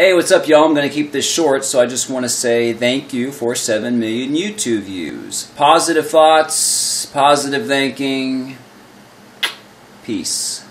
Hey, what's up, y'all? I'm going to keep this short, so I just want to say thank you for 7 million YouTube views. Positive thoughts, positive thinking. Peace.